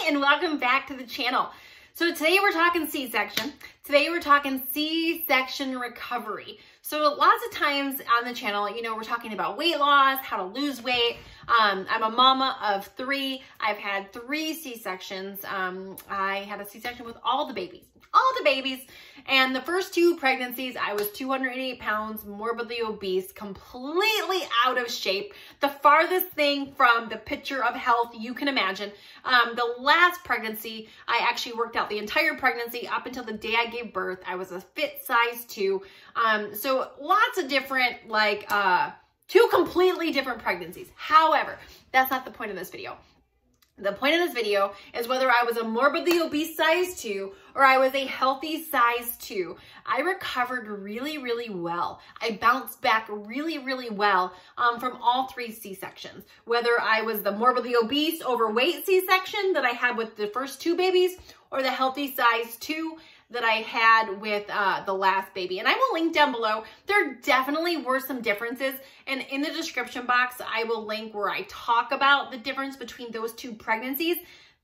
and welcome back to the channel. So today we're talking C-section. Today we're talking C-section recovery. So lots of times on the channel, you know, we're talking about weight loss, how to lose weight. Um, I'm a mama of three. I've had three C-sections. Um, I had a C-section with all the babies all the babies. And the first two pregnancies, I was 288 pounds, morbidly obese, completely out of shape. The farthest thing from the picture of health you can imagine. Um, the last pregnancy, I actually worked out the entire pregnancy up until the day I gave birth. I was a fit size two. Um, so lots of different, like, uh, two completely different pregnancies. However, that's not the point of this video. The point of this video is whether I was a morbidly obese size 2 or I was a healthy size 2. I recovered really, really well. I bounced back really, really well um, from all three C-sections. Whether I was the morbidly obese, overweight C-section that I had with the first two babies or the healthy size 2 that I had with uh, the last baby. And I will link down below. There definitely were some differences. And in the description box, I will link where I talk about the difference between those two pregnancies.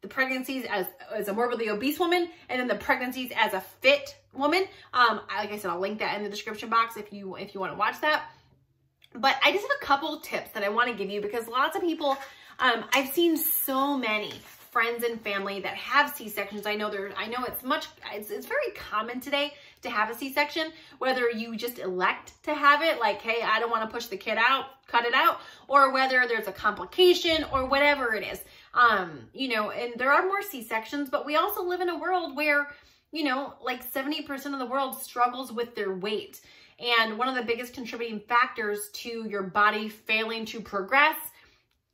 The pregnancies as, as a morbidly obese woman and then the pregnancies as a fit woman. Um, like I said, I'll link that in the description box if you, if you want to watch that. But I just have a couple tips that I want to give you because lots of people, um, I've seen so many friends and family that have C-sections. I know there, I know it's much, it's, it's very common today to have a C-section, whether you just elect to have it, like, hey, I don't want to push the kid out, cut it out, or whether there's a complication or whatever it is. Um, you know, and there are more C-sections, but we also live in a world where, you know, like 70% of the world struggles with their weight. And one of the biggest contributing factors to your body failing to progress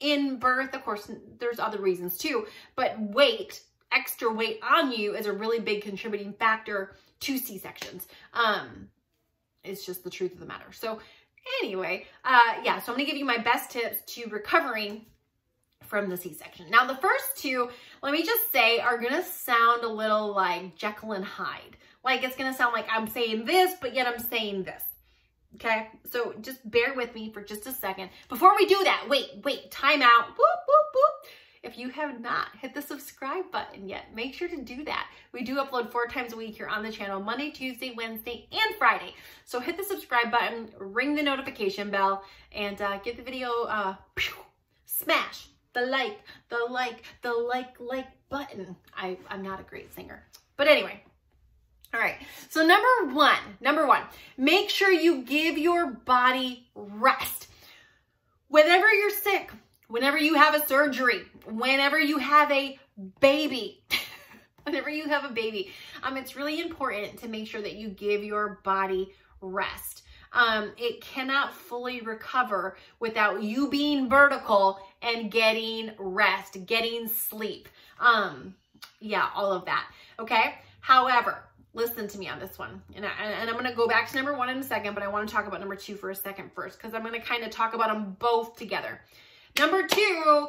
in birth. Of course, there's other reasons too, but weight, extra weight on you is a really big contributing factor to C-sections. Um, it's just the truth of the matter. So anyway, uh, yeah, so I'm to give you my best tips to recovering from the C-section. Now, the first two, let me just say, are to sound a little like Jekyll and Hyde. Like, it's to sound like I'm saying this, but yet I'm saying this. Okay, so just bear with me for just a second. Before we do that, wait, wait, time out. If you have not hit the subscribe button yet, make sure to do that. We do upload four times a week here on the channel, Monday, Tuesday, Wednesday, and Friday. So hit the subscribe button, ring the notification bell, and uh, give the video uh, smash the like, the like, the like, like button. I, I'm not a great singer. But anyway, all right, so number one, number one, make sure you give your body rest. Whenever you're sick, whenever you have a surgery, whenever you have a baby, whenever you have a baby, um, it's really important to make sure that you give your body rest. Um, it cannot fully recover without you being vertical and getting rest, getting sleep. Um, yeah, all of that. Okay. Listen to me on this one. And, I, and I'm going to go back to number one in a second, but I want to talk about number two for a second first, because I'm going to kind of talk about them both together. Number two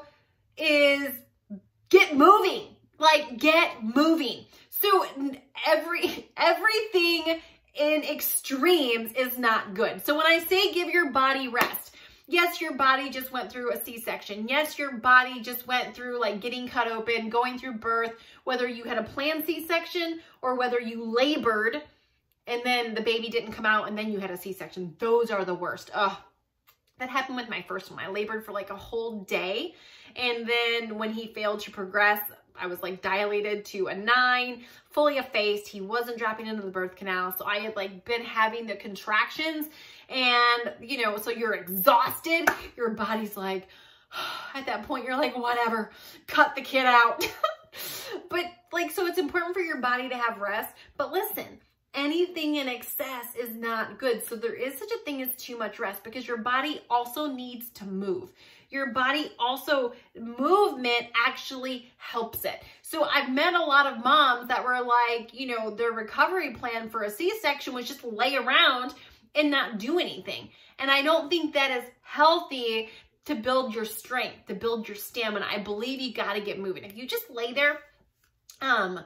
is get moving, like get moving. So every, everything in extremes is not good. So when I say give your body rest, Yes, your body just went through a C-section. Yes, your body just went through like getting cut open, going through birth, whether you had a planned C-section or whether you labored and then the baby didn't come out and then you had a C-section. Those are the worst. Ugh. That happened with my first one. I labored for like a whole day. And then when he failed to progress, I was like dilated to a nine, fully effaced. He wasn't dropping into the birth canal. So I had like been having the contractions and, you know, so you're exhausted. Your body's like, at that point, you're like, whatever, cut the kid out. but like, so it's important for your body to have rest. But listen, anything in excess is not good. So there is such a thing as too much rest because your body also needs to move. Your body also, movement actually helps it. So I've met a lot of moms that were like, you know, their recovery plan for a C-section was just lay around and not do anything. And I don't think that is healthy to build your strength, to build your stamina. I believe you got to get moving. If you just lay there, um,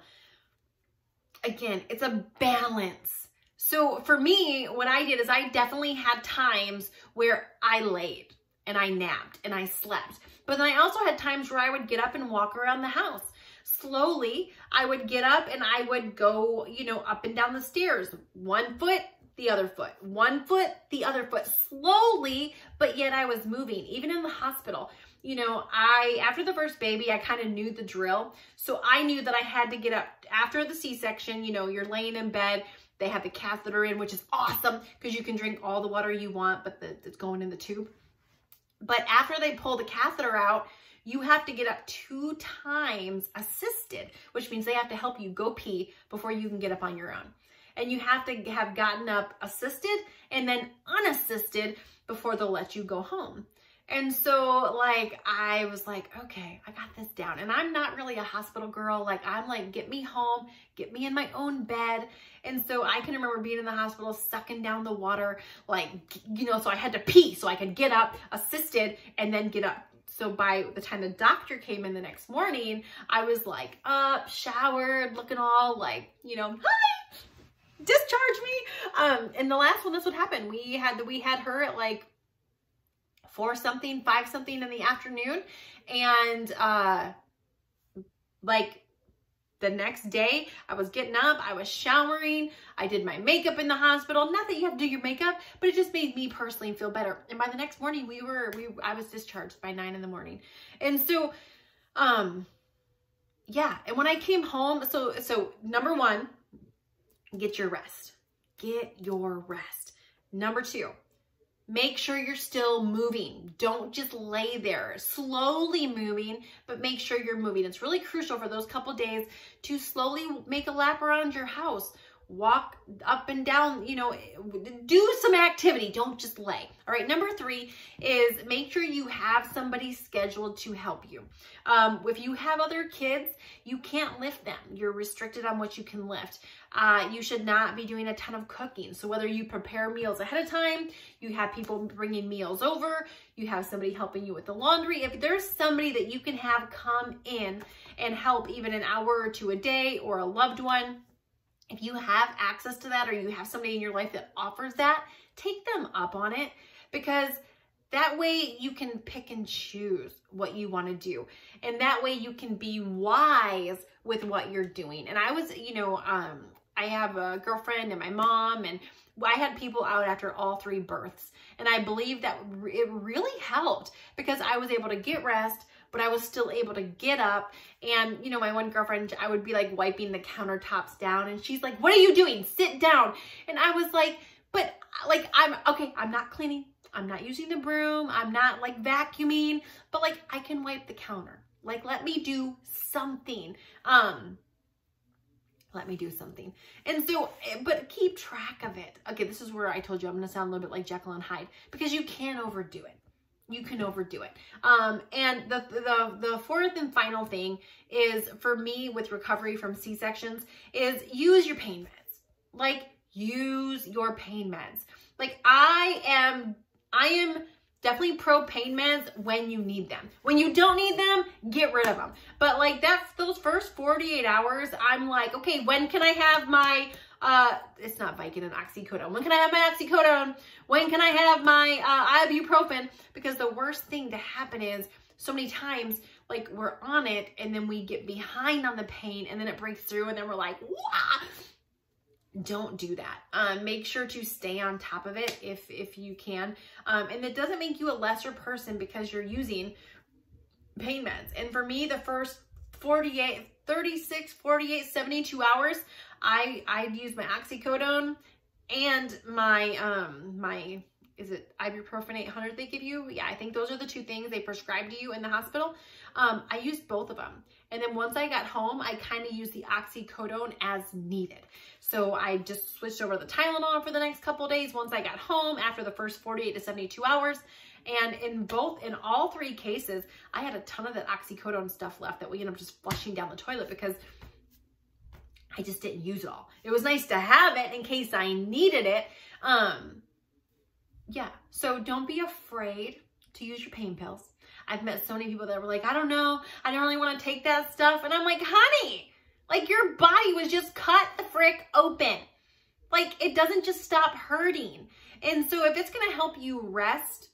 again, it's a balance. So for me, what I did is I definitely had times where I laid and I napped and I slept. But then I also had times where I would get up and walk around the house. Slowly, I would get up and I would go, you know, up and down the stairs, one foot, the other foot, one foot, the other foot, slowly, but yet I was moving, even in the hospital. You know, I, after the first baby, I kind of knew the drill. So I knew that I had to get up after the C-section, you know, you're laying in bed, they have the catheter in, which is awesome because you can drink all the water you want, but the, it's going in the tube. But after they pull the catheter out, you have to get up two times assisted, which means they have to help you go pee before you can get up on your own. And you have to have gotten up assisted and then unassisted before they'll let you go home. And so like, I was like, okay, I got this down. And I'm not really a hospital girl. Like I'm like, get me home, get me in my own bed. And so I can remember being in the hospital, sucking down the water, like, you know, so I had to pee so I could get up assisted and then get up. So by the time the doctor came in the next morning, I was like up, showered, looking all like, you know, hi, discharge me. Um, and the last one, this would happen. We had, we had her at like four something, five something in the afternoon. And uh, like the next day, I was getting up, I was showering, I did my makeup in the hospital. Not that you have to do your makeup, but it just made me personally feel better. And by the next morning, we were, we, I was discharged by nine in the morning. And so, um, yeah. And when I came home, so, so number one, get your rest. Get your rest. Number two, Make sure you're still moving. Don't just lay there. Slowly moving, but make sure you're moving. It's really crucial for those couple days to slowly make a lap around your house walk up and down, you know, do some activity. Don't just lay. All right. Number three is make sure you have somebody scheduled to help you. Um, if you have other kids, you can't lift them. You're restricted on what you can lift. Uh, you should not be doing a ton of cooking. So whether you prepare meals ahead of time, you have people bringing meals over, you have somebody helping you with the laundry. If there's somebody that you can have come in and help even an hour or two a day or a loved one, if you have access to that or you have somebody in your life that offers that, take them up on it because that way you can pick and choose what you want to do. And that way you can be wise with what you're doing. And I was, you know, um, I have a girlfriend and my mom and I had people out after all three births. And I believe that it really helped because I was able to get rest, but I was still able to get up. And, you know, my one girlfriend, I would be like wiping the countertops down and she's like, what are you doing? Sit down. And I was like, but like, I'm okay. I'm not cleaning. I'm not using the broom. I'm not like vacuuming, but like I can wipe the counter. Like, let me do something. Um, let me do something. And so, eh, but keep track of it. Okay, this is where I told you I'm going to sound a little bit like Jekyll and Hyde because you can't overdo it you can overdo it. Um, and the, the, the fourth and final thing is for me with recovery from C-sections is use your pain meds. Like use your pain meds. Like I am, I am definitely pro pain meds when you need them. When you don't need them, get rid of them. But like that's those first 48 hours, I'm like, okay, when can I have my uh, it's not Vicodin and oxycodone. When can I have my oxycodone? When can I have my uh, ibuprofen? Because the worst thing to happen is so many times, like we're on it and then we get behind on the pain and then it breaks through and then we're like, Wah! don't do that. Um, make sure to stay on top of it if, if you can. Um, and it doesn't make you a lesser person because you're using pain meds. And for me, the first 48, 36, 48, 72 hours, I I'd use my oxycodone and my um my is it ibuprofen 800 they give you? Yeah, I think those are the two things they prescribe to you in the hospital. Um, I used both of them. And then once I got home, I kind of used the oxycodone as needed. So I just switched over the Tylenol for the next couple days once I got home after the first 48 to 72 hours. And in both, in all three cases, I had a ton of that oxycodone stuff left that we ended up just flushing down the toilet because I just didn't use it all. It was nice to have it in case I needed it. Um, yeah, so don't be afraid to use your pain pills. I've met so many people that were like, I don't know, I don't really want to take that stuff. And I'm like, honey, like your body was just cut the frick open. Like it doesn't just stop hurting. And so if it's going to help you rest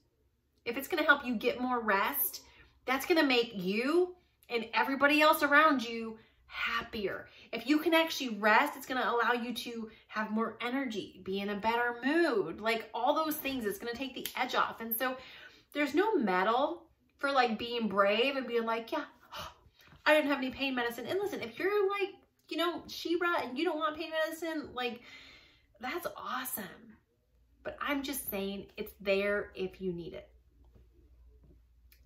if it's gonna help you get more rest, that's gonna make you and everybody else around you happier. If you can actually rest, it's going to allow you to have more energy, be in a better mood, like all those things. It's going to take the edge off. And so there's no medal for like being brave and being like, yeah, I didn't have any pain medicine. And listen, if you're like, you know, Shira and you don't want pain medicine, like that's awesome. But I'm just saying it's there if you need it.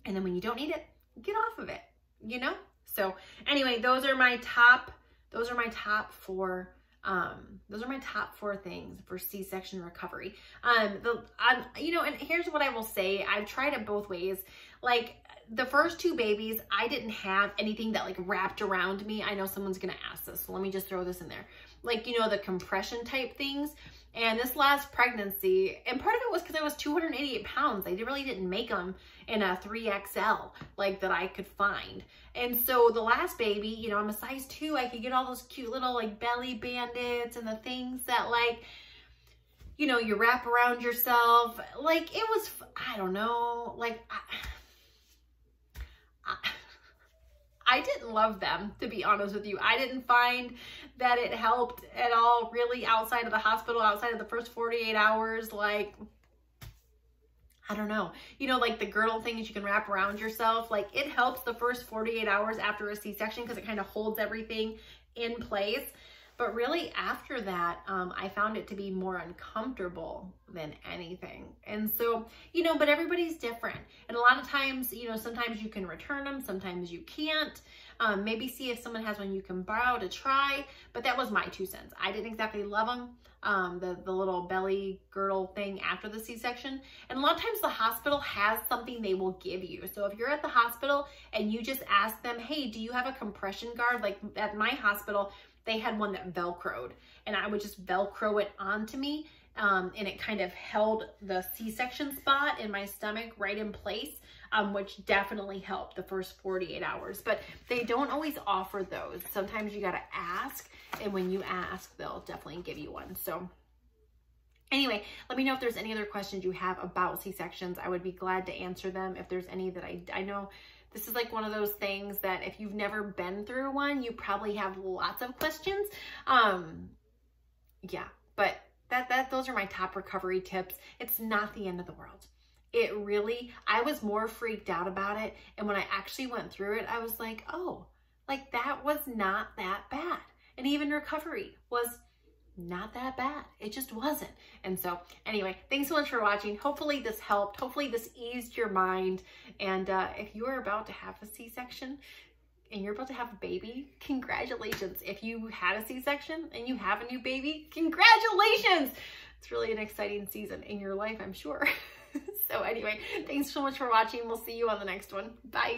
And then when you don't need it, get off of it, you know? So anyway, those are my top, those are my top four um, those are my top four things for C-section recovery. Um, the, um, you know, and here's what I will say. I've tried it both ways. Like the first two babies, I didn't have anything that like wrapped around me. I know someone's going to ask this, so let me just throw this in there. Like, you know, the compression type things. And this last pregnancy, and part of it was because I was 288 pounds. They really didn't make them in a 3XL like that I could find. And so the last baby, you know, I'm a size two. I could get all those cute little like belly bandits and the things that like, you know, you wrap around yourself. Like it was, I don't know, like, I, I, didn't love them, to be honest with you. I didn't find that it helped at all really outside of the hospital, outside of the first 48 hours. Like, I don't know, you know, like the girdle things you can wrap around yourself. Like it helps the first 48 hours after a C-section because it kind of holds everything in place. But really after that, um, I found it to be more uncomfortable than anything. And so, you know, but everybody's different. And a lot of times, you know, sometimes you can return them, sometimes you can't. Um, maybe see if someone has one you can borrow to try. But that was my two cents. I didn't exactly love them, um, the, the little belly girdle thing after the C-section. And a lot of times the hospital has something they will give you. So if you're at the hospital and you just ask them, hey, do you have a compression guard? Like at my hospital, they had one that Velcroed and I would just Velcro it onto me. Um, and it kind of held the C-section spot in my stomach right in place, um, which definitely helped the first 48 hours. But they don't always offer those. Sometimes you got to ask, and when you ask, they'll definitely give you one. So Anyway, let me know if there's any other questions you have about C-sections. I would be glad to answer them if there's any that I, I know this is like one of those things that if you've never been through one, you probably have lots of questions. Um, yeah, but that, that, those are my top recovery tips. It's not the end of the world. It really, I was more freaked out about it. And when I actually went through it, I was like, oh, like that was not that bad. And even recovery was not that bad. It just wasn't. And so anyway, thanks so much for watching. Hopefully this helped. Hopefully this eased your mind. And uh, if you are about to have a C-section and you're about to have a baby, congratulations. If you had a C-section and you have a new baby, congratulations. It's really an exciting season in your life, I'm sure. so anyway, thanks so much for watching. We'll see you on the next one. Bye.